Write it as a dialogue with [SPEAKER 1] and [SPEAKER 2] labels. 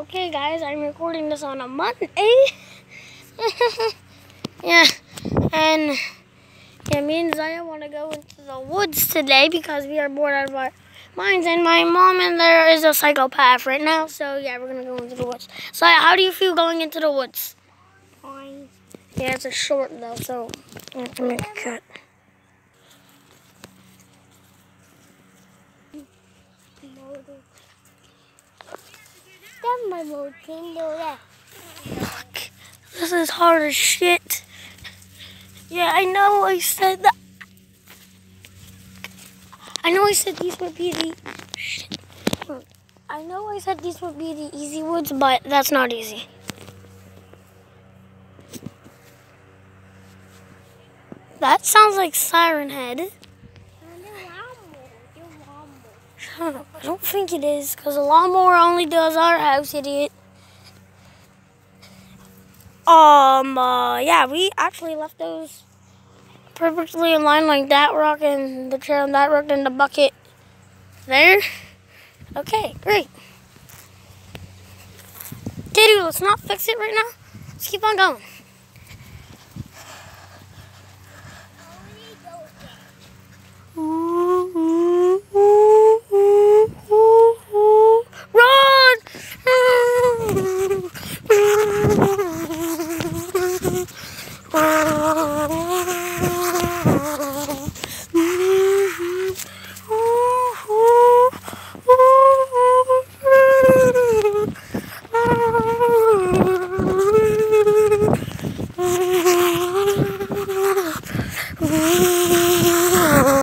[SPEAKER 1] Okay, guys, I'm recording this on a Monday. yeah, and yeah, me and Zyah want to go into the woods today because we are bored out of our minds. And my mom and there is a psychopath right now, so yeah, we're gonna go into the woods. Zyah, how do you feel going into the woods?
[SPEAKER 2] Fine.
[SPEAKER 1] Yeah, it's a short though, so I have to make a cut.
[SPEAKER 2] My that.
[SPEAKER 1] Fuck. This is hard as shit. Yeah, I know I said that. I know I said these would be the. Shit. I know I said these would be the easy woods, but that's not easy. That sounds like Siren Head. Shut up. I don't think it is, because a lawnmower only does our house, idiot. Um, uh, yeah, we actually left those perfectly in line like that rock and the chair and that rock and the bucket there. Okay, great. Dude, let's not fix it right now. Let's keep on going. Oh.